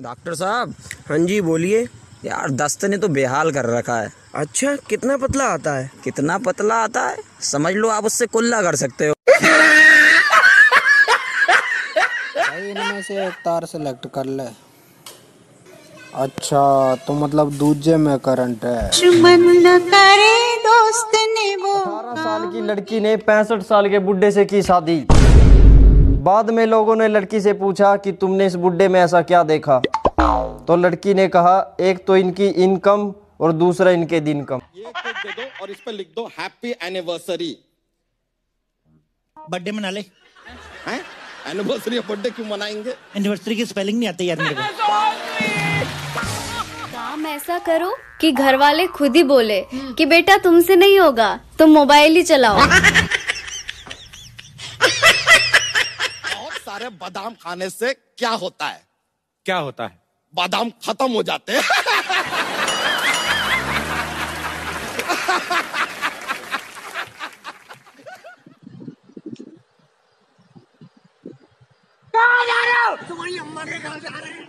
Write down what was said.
Doctor साहब हाँ जी बोलिए। यार दस्त ने तो बेहाल कर रखा है। अच्छा कितना पतला आता है? कितना पतला आता है? समझ लो आप उससे कुल्ला कर सकते हो। भाई इनमें से एक तार सेलेक्ट कर ले। अच्छा तो मतलब दूजे में करंट है। करे दोस्त ने वो अठारह साल की लड़की ने पैंसठ साल के बुढ़े से की शादी। बाद में लोगों ने लड़की से पूछा कि तुमने इस बुढ़े में ऐसा क्या देखा? तो लड़की ने कहा एक तो इनकी इनकम और दूसरा इनके दिन कम। ये दे दो और इस पर लिख दो हैप्पी एनिवर्सरी बर्थडे मना ले। हैं? एनिवर्सरी बर्थडे क्यों मनाएँगे? एनिवर्सरी की स्पेलिंग नहीं आती यार मेरे को। काम ऐसा करो कि घर वाले खुद ही बोले कि बेटा तुमसे नहीं होगा तुम मोबाइल ही चलाओ। सारे बादाम खाने से क्या होता है? क्या होता है? बादाम खत्म हो जाते हैं। जा रहे हो? तुम्हारी अम्मा के घर जा रहे हैं।